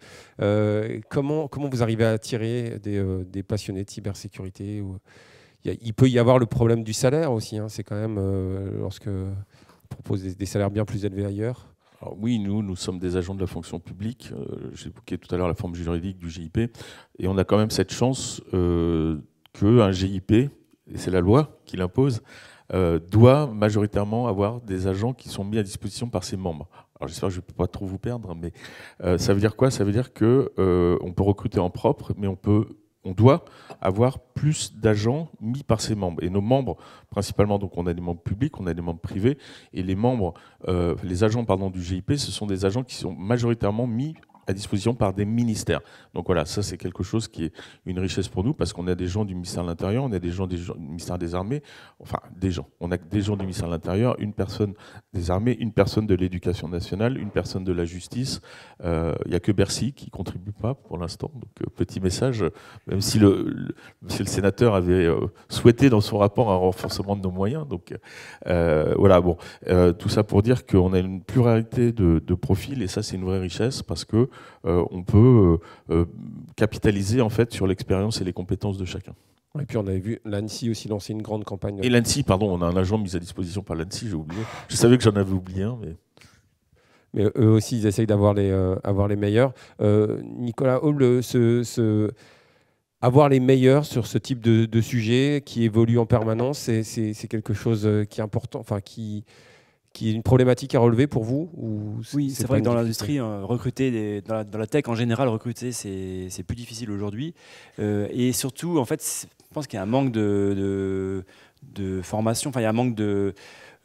comment, vous arrivez à attirer des, passionnés de cybersécurité il peut y avoir le problème du salaire aussi. Hein. C'est quand même euh, lorsque on propose des, salaires bien plus élevés ailleurs. Oui, nous, nous sommes des agents de la fonction publique. Euh, J'évoquais tout à l'heure la forme juridique du GIP. Et on a quand même cette chance euh, qu'un GIP, et c'est la loi qui l'impose, euh, doit majoritairement avoir des agents qui sont mis à disposition par ses membres. Alors j'espère que je ne peux pas trop vous perdre, mais ça veut dire quoi? Ça veut dire qu'on on peut recruter en propre, mais on peut on doit avoir plus d'agents mis par ses membres. Et nos membres, principalement, donc on a des membres publics, on a des membres privés, et les membres, euh, les agents du GIP, ce sont des agents qui sont majoritairement mis à disposition par des ministères. Donc voilà, ça c'est quelque chose qui est une richesse pour nous parce qu'on a des gens du ministère de l'Intérieur, on a des gens, du ministère des Armées, enfin des gens. On a des gens du ministère de l'Intérieur, une personne des Armées, une personne de l'Éducation nationale, une personne de la Justice. Euh, il n'y a que Bercy qui contribue pas pour l'instant. Donc euh, petit message, même si le, monsieur le sénateur avait euh, souhaité dans son rapport un renforcement de nos moyens. Donc voilà, bon, tout ça pour dire qu'on a une pluralité de, de profils et ça c'est une vraie richesse parce que on peut euh, euh, capitaliser en fait sur l'expérience et les compétences de chacun. Et puis on avait vu l'ANSI aussi lancer une grande campagne. Et l'ANSI, pardon, on a un agent mis à disposition par l'ANSI, j'ai oublié. Je savais que j'en avais oublié un, mais. Mais eux aussi, ils essayent d'avoir les, avoir les meilleurs. Nicolas Hall, ce, avoir les meilleurs sur ce type de, de sujet qui évolue en permanence, c'est quelque chose qui est important, enfin qui, qui est une problématique à relever pour vous ou Oui, c'est vrai que dans l'industrie, euh, recruter, dans, la, tech en général, recruter, c'est plus difficile aujourd'hui. Euh, et surtout, en fait, je pense qu'il y a un manque de, de, de formation, enfin, il y a un manque de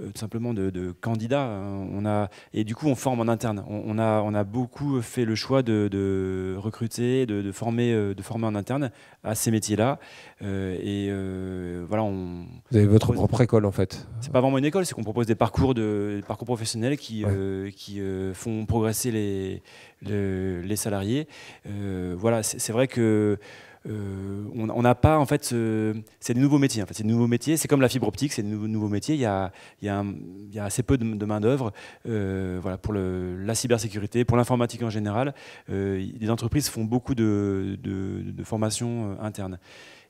tout simplement de, candidats. Hein. On a, et du coup, on forme en interne. On, a, on a beaucoup fait le choix de, recruter, de, former, euh, de former en interne à ces métiers-là. Euh, et voilà, on. Vous avez votre propre école en fait. C'est pas vraiment une école, c'est qu'on propose des parcours de parcours professionnels qui, qui font progresser les, les salariés. voilà, c'est vrai que euh, on n'a pas en fait c'est des nouveaux métiers en fait. C'est des nouveaux métiers. C'est comme la fibre optique c'est des nouveaux, métiers. Il y a, il y a, assez peu de, main d'œuvre euh, voilà pour la cybersécurité pour l'informatique en général. Euh, les entreprises font beaucoup de, de, de formation interne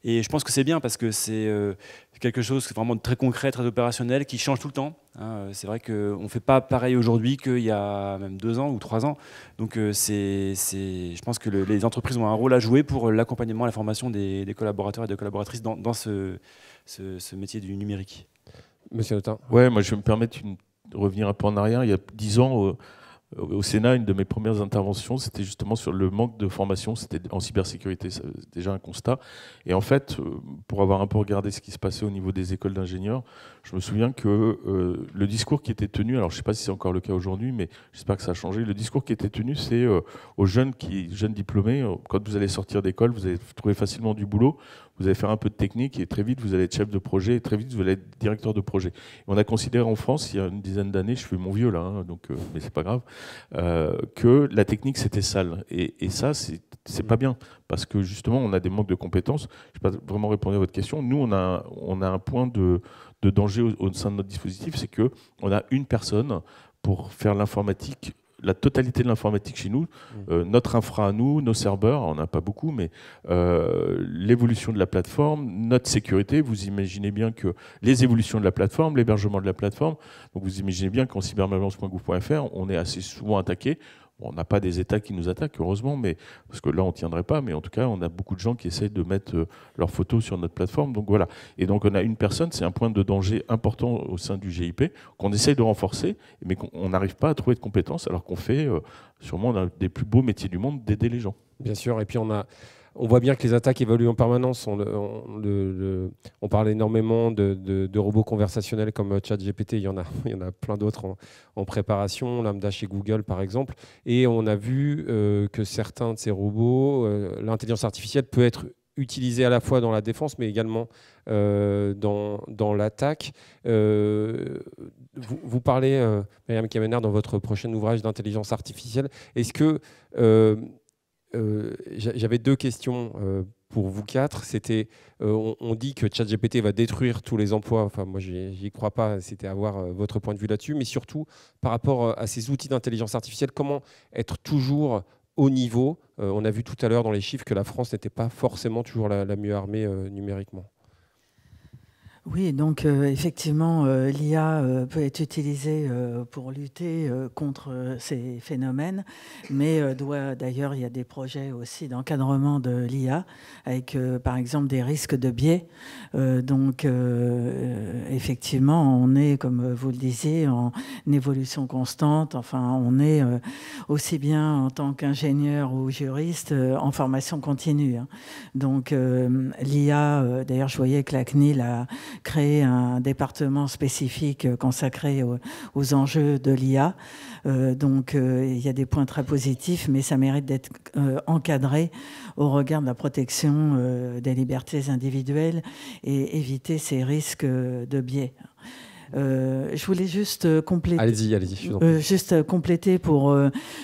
et je pense que c'est bien parce que c'est euh, quelque chose vraiment de très concret, très opérationnel, qui change tout le temps. Hein. C'est vrai qu'on ne fait pas pareil aujourd'hui qu'il y a même deux ans ou trois ans. Donc euh, c'est, je pense que les entreprises ont un rôle à jouer pour l'accompagnement, la formation des, collaborateurs et des collaboratrices dans, ce, ce, métier du numérique. Monsieur Autain Ouais, moi je vais me permettre de revenir un peu en arrière. Il y a dix ans, euh, au Sénat, une de mes premières interventions, c'était justement sur le manque de formation, c'était en cybersécurité, c'est déjà un constat. Et en fait, euh, pour avoir un peu regardé ce qui se passait au niveau des écoles d'ingénieurs, je me souviens que euh, le discours qui était tenu, alors je ne sais pas si c'est encore le cas aujourd'hui, mais j'espère que ça a changé, le discours qui était tenu, c'est euh, aux jeunes, qui, jeunes diplômés, quand vous allez sortir d'école, vous allez trouver facilement du boulot, vous allez faire un peu de technique et très vite vous allez être chef de projet et très vite vous allez être directeur de projet. on a considéré en France, il y a une dizaine d'années, je fais mon vieux là, hein, donc, euh, mais c'est pas grave, euh, que la technique c'était sale. Et, et ça, c'est pas bien parce que justement on a des manques de compétences. Je n'ai pas vraiment répondu à votre question. Nous, on a, on a un point de, danger au, sein de notre dispositif, c'est que on a une personne pour faire l'informatique la totalité de l'informatique chez nous, mmh. notre infra à nous, nos serveurs, on n'a pas beaucoup, mais l'évolution de la plateforme, notre sécurité, vous imaginez bien que les évolutions de la plateforme, l'hébergement de la plateforme, donc vous imaginez bien qu'en cybermalveillance.gouv.fr, on est assez souvent attaqué on n'a pas des États qui nous attaquent, heureusement, mais, parce que là, on ne tiendrait pas. Mais en tout cas, on a beaucoup de gens qui essayent de mettre euh, leurs photos sur notre plateforme. Donc voilà. Et donc, on a une personne, c'est un point de danger important au sein du GIP, qu'on essaye de renforcer, mais qu'on n'arrive pas à trouver de compétences, alors qu'on fait euh, sûrement un des plus beaux métiers du monde d'aider les gens. Bien sûr. Et puis, on a on voit bien que les attaques évoluent en permanence. On, parle énormément de, robots conversationnels comme ChatGPT. Il y en a, il y en a plein d'autres en, préparation, Lambda chez Google par exemple. Et on a vu euh, que certains de ces robots, euh, l'intelligence artificielle peut être utilisée à la fois dans la défense, mais également euh, dans, l'attaque. vous, parlez, Myriam Kamener, dans votre prochain ouvrage d'intelligence artificielle. Est-ce que euh, j'avais deux questions euh, pour vous quatre. C'était, euh, on, dit que ChatGPT va détruire tous les emplois. Enfin, moi, j'y crois pas. C'était avoir votre point de vue là-dessus, mais surtout par rapport à ces outils d'intelligence artificielle, comment être toujours au niveau? on a vu tout à l'heure dans les chiffres que la France n'était pas forcément toujours la mieux armée numériquement. Oui, donc euh, effectivement, euh, l'IA euh, peut être utilisée pour lutter contre ces phénomènes, mais doit d'ailleurs, il y a des projets aussi d'encadrement de l'IA avec par exemple des risques de biais. donc effectivement, on est, comme vous le disiez, en évolution constante. Enfin, on est aussi bien en tant qu'ingénieur ou juriste en formation continue. Hein. Donc l'IA, d'ailleurs, je voyais que la CNIL a créer un département spécifique euh, consacré aux, enjeux de l'IA. Euh, donc euh, il y a des points très positifs, mais ça mérite d'être encadré au regard de la protection des libertés individuelles et éviter ces risques de biais. Euh, je voulais juste euh, compléter. Allez-y, allez-y. Euh, juste compléter pour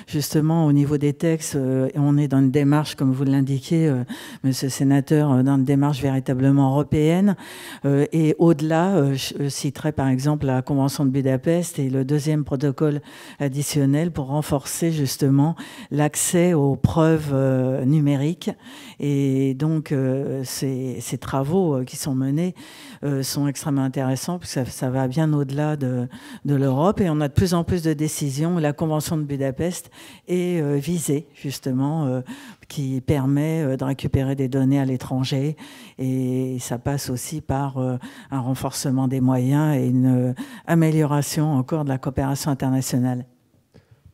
justement au niveau des textes, on est dans une démarche, comme vous l'indiquez, Monsieur le Sénateur, dans une démarche véritablement européenne. et au-delà, je citerai par exemple la Convention de Budapest et le deuxième protocole additionnel pour renforcer justement l'accès aux preuves numériques. Et donc ces, ces, travaux qui sont menés sont extrêmement intéressants parce que ça, ça va bien bien au-delà de, l'Europe et on a de plus en plus de décisions. La Convention de Budapest est euh, visée justement, euh, qui permet euh, de récupérer des données à l'étranger et ça passe aussi par un renforcement des moyens et une amélioration encore de la coopération internationale.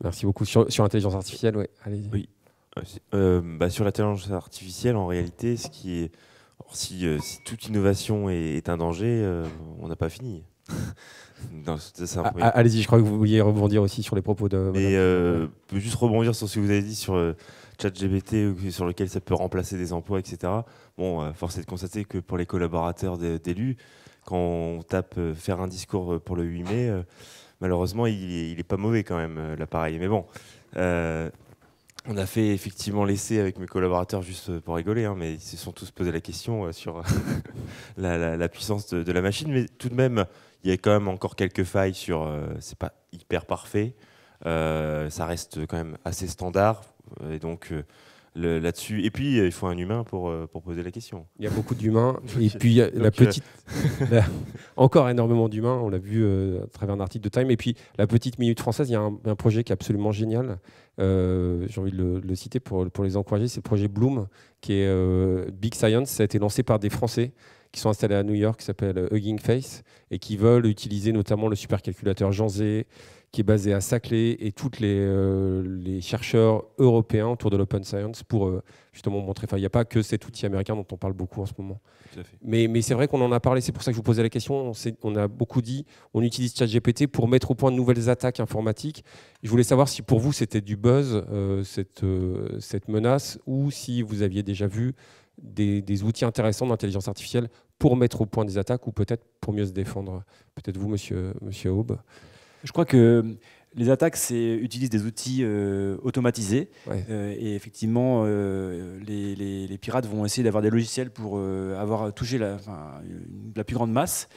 Merci beaucoup. Sur, l'intelligence artificielle, ouais. allez Oui. Bah, sur l'intelligence artificielle, en réalité, ce qui est, si, toute innovation est un danger, on n'a pas fini. Ah, ah, allez-y, je crois que vous vouliez rebondir aussi sur les propos de. Mais euh, juste rebondir sur ce que vous avez dit sur euh, ChatGPT, sur lequel ça peut remplacer des emplois, etc. Bon, euh, force est de constater que pour les collaborateurs d'élus, quand on tape euh, faire un discours pour le 8 mai, malheureusement, il n'est pas mauvais quand même, l'appareil. Mais bon. On a fait effectivement l'essai avec mes collaborateurs juste pour rigoler, hein, mais ils se sont tous posé la question sur la, puissance de, de, la machine. Mais tout de même, il y a quand même encore quelques failles sur. Euh, c'est pas hyper parfait. Euh, ça reste quand même assez standard. Et donc. Euh, là-dessus. Et puis, il faut un humain pour, pour poser la question. Il y a beaucoup d'humains. et puis, la petite. encore énormément d'humains. On l'a vu à travers un article de Time. Et puis, la petite minute française, il y a un, projet qui est absolument génial. J'ai envie de le, citer pour, pour les encourager. C'est le projet Bloom, qui est Big Science. Ça a été lancé par des Français qui sont installés à New York, qui s'appelle Hugging Face, et qui veulent utiliser notamment le supercalculateur Jean Zé, qui est basé à Saclay, et tous les, euh, les, chercheurs européens autour de l'open science pour euh, justement montrer. Enfin, il n'y a pas que cet outil américain dont on parle beaucoup en ce moment. Mais, mais c'est vrai qu'on en a parlé, c'est pour ça que je vous posais la question. On, on a beaucoup dit, on utilise ChatGPT pour mettre au point de nouvelles attaques informatiques. Je voulais savoir si pour vous c'était du buzz, euh, cette, cette menace, ou si vous aviez déjà vu des, outils intéressants d'intelligence artificielle pour mettre au point des attaques ou peut-être pour mieux se défendre Peut-être vous, monsieur, monsieur Aube Je crois que les attaques utilisent des outils euh, automatisés. Euh, et effectivement, euh, les, pirates vont essayer d'avoir des logiciels pour avoir touché la, la, plus grande masse.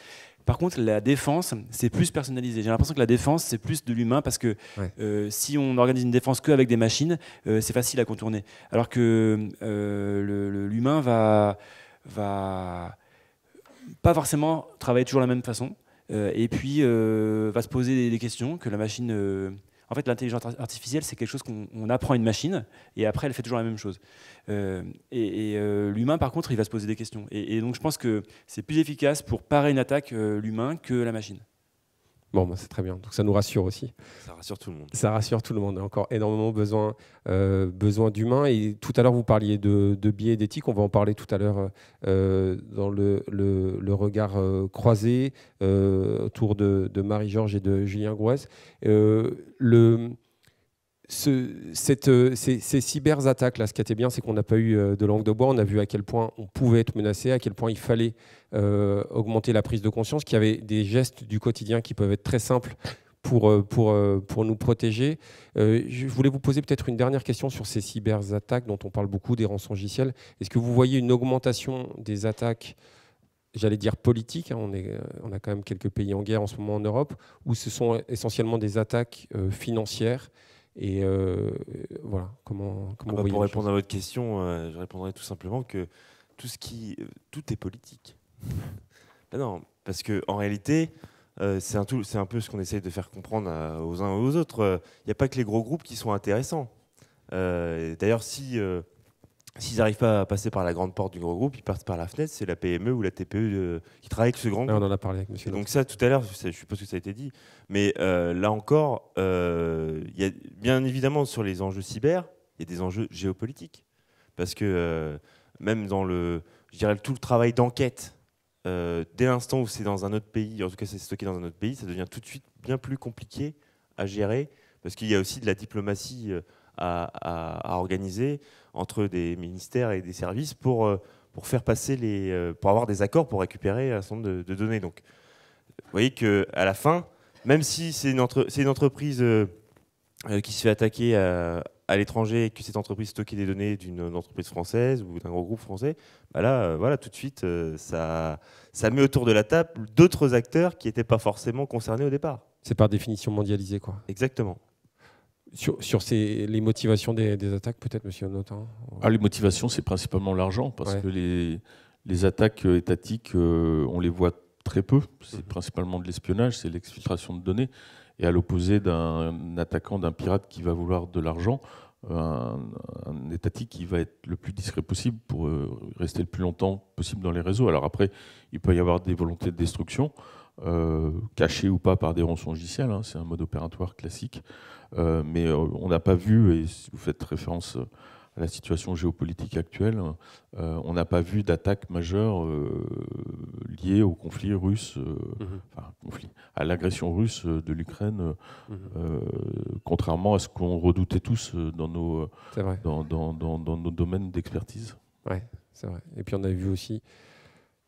Par contre, la défense, c'est plus personnalisé. J'ai l'impression que la défense, c'est plus de l'humain parce que euh, si on organise une défense que avec des machines, euh, c'est facile à contourner. Alors que euh, l'humain va, va pas forcément travailler toujours de la même façon. Et puis va se poser des questions que la machine en fait, l'intelligence artificielle, c'est quelque chose qu'on apprend à une machine et après, elle fait toujours la même chose. Euh, et, euh, l'humain, par contre, il va se poser des questions. Et, donc, je pense que c'est plus efficace pour parer une attaque, euh, l'humain, que la machine. Bon, bah, c'est très bien. Donc ça nous rassure aussi. Ça rassure tout le monde. Ça rassure tout le monde. Il y a encore énormément besoin, euh, besoin d'humains. Et tout à l'heure, vous parliez de, de biais d'éthique. On va en parler tout à l'heure euh, dans le, le, regard euh, croisé autour de, de Marie-Georges et de Julien Grouès. le euh, ces, cyberattaques, là, ce qui était bien, c'est qu'on n'a pas eu euh, de langue de bois. On a vu à quel point on pouvait être menacé, à quel point il fallait euh, augmenter la prise de conscience, qu'il y avait des gestes du quotidien qui peuvent être très simples pour, nous protéger. je voulais vous poser peut-être une dernière question sur ces cyberattaques dont on parle beaucoup, des rançongiciels. Est-ce que vous voyez une augmentation des attaques j'allais dire politiques, hein, on a quand même quelques pays en guerre en ce moment en Europe, où ce sont essentiellement des attaques financières et euh, voilà, comment, comment ah bah, Pour répondre à votre question, euh, je répondrai tout simplement que tout, ce qui, euh, tout est politique. ben non, parce qu'en réalité, c'est un, un, peu ce qu'on essaye de faire comprendre aux uns et aux autres. Il n'y a pas que les gros groupes qui sont intéressants. D'ailleurs, si S'ils n'arrivent pas à passer par la grande porte du gros groupe, ils partent par la fenêtre. C'est la PME ou la TPE euh, qui travaille avec ce grand groupe. on en a parlé avec monsieur. donc ça, tout à l'heure, je suppose que ça a été dit. Mais euh, là encore, euh, y a, bien évidemment, sur les enjeux cyber, il y a des enjeux géopolitiques. Parce que même dans le, je dirais, tout le travail d'enquête, dès l'instant où c'est dans un autre pays, en tout cas c'est stocké dans un autre pays, ça devient tout de suite bien plus compliqué à gérer. Parce qu'il y a aussi de la diplomatie à, organiser entre des ministères et des services pour, euh, pour faire passer les, euh, pour avoir des accords pour récupérer un certain nombre de, données. Donc, vous voyez que à la fin, même si c'est une, entre, une, entreprise euh, qui se fait attaquer à, l'étranger et que cette entreprise stocke des données d'une entreprise française ou d'un gros groupe français, bah là, voilà, tout de suite, ça, ça met autour de la table d'autres acteurs qui n'étaient pas forcément concernés au départ. C'est par définition mondialisé, quoi. Exactement. Sur, sur ces, les motivations des, attaques, peut-être, monsieur Notin ah, Les motivations, c'est principalement l'argent, parce que les, les, attaques euh, étatiques, euh, on les voit très peu. C'est mhm. principalement de l'espionnage, c'est l'exfiltration de données. Et à l'opposé d'un attaquant, d'un pirate qui va vouloir de l'argent, un, étatique qui va être le plus discret possible pour euh, rester le plus longtemps possible dans les réseaux. Alors après, il peut y avoir des volontés de destruction, euh, cachées ou pas par des rançongiciels, hein, c'est un mode opératoire classique. Euh, mais euh, on n'a pas vu, et si vous faites référence à la situation géopolitique actuelle, euh, on n'a pas vu d'attaque majeure liée au conflit russe, mhm. enfin, conflit, à l'agression russe de l'Ukraine, mhm. contrairement à ce qu'on redoutait tous dans nos, dans, dans, dans, dans, nos domaines d'expertise. Ouais, c'est vrai. Et puis on a vu aussi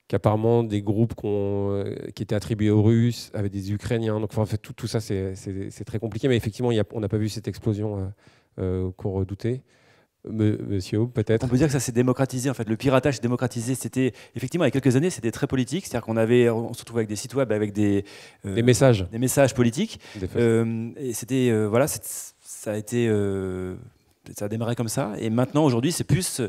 qu'apparemment des groupes euh, qui étaient attribués aux Russes avaient des Ukrainiens. Donc en fait, tout, tout ça, c'est très compliqué. Mais effectivement, y a, on n'a pas vu cette explosion euh, euh, qu'on redoutait. Monsieur, peut-être? On peut dire que ça s'est démocratisé. En fait, le piratage s'est démocratisé. C'était effectivement il y a quelques années, c'était très politique. C'est-à-dire qu'on avait, on se retrouvait avec des sites web avec des des messages, des messages politiques. et c'était voilà, ça a été, ça a démarré comme ça. Et maintenant, aujourd'hui, c'est plus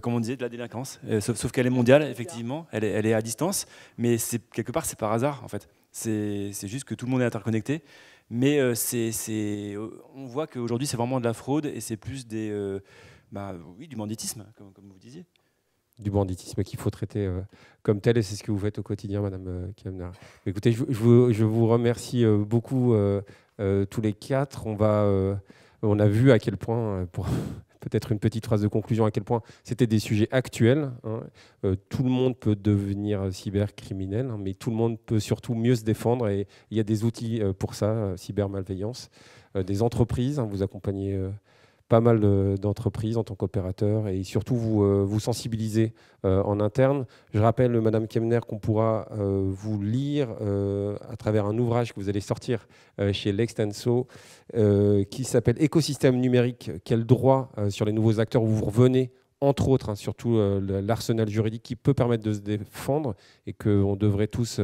comme on disait, de la délinquance. Euh, sauf, qu'elle est mondiale, effectivement, elle est, elle est à distance, mais quelque part, c'est par hasard, en fait. C'est juste que tout le monde est interconnecté. Mais euh, c'est, on voit qu'aujourd'hui, c'est vraiment de la fraude et c'est plus des, bah, oui, du banditisme, comme, comme, vous disiez. Du banditisme qu'il faut traiter comme tel, et c'est ce que vous faites au quotidien, Madame Kiamner. Écoutez, je, vous, je, vous, remercie beaucoup tous les quatre. On, va, on a vu à quel point, pour peut-être une petite phrase de conclusion à quel point c'était des sujets actuels. Hein. Euh, tout le monde peut devenir cybercriminel, hein, mais tout le monde peut surtout mieux se défendre et il y a des outils euh, pour ça, euh, cybermalveillance. des entreprises, hein, vous accompagnez pas mal d'entreprises en tant qu'opérateur et surtout vous, euh, sensibiliser euh, en interne. Je rappelle, Madame Kemner, qu'on pourra euh, vous lire à travers un ouvrage que vous allez sortir chez L'Extenso qui s'appelle Écosystème numérique, quel droit sur les nouveaux acteurs où vous revenez entre autres, hein, surtout l'arsenal juridique qui peut permettre de se défendre et qu'on devrait tous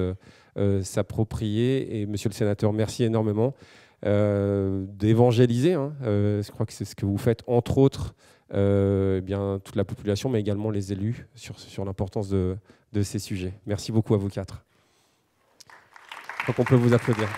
s'approprier. Et monsieur le sénateur, merci énormément d'évangéliser. Hein. je crois que c'est ce que vous faites, entre autres, eh bien, toute la population, mais également les élus sur, sur l'importance de, de ces sujets. Merci beaucoup à vous quatre. Donc on peut vous applaudir.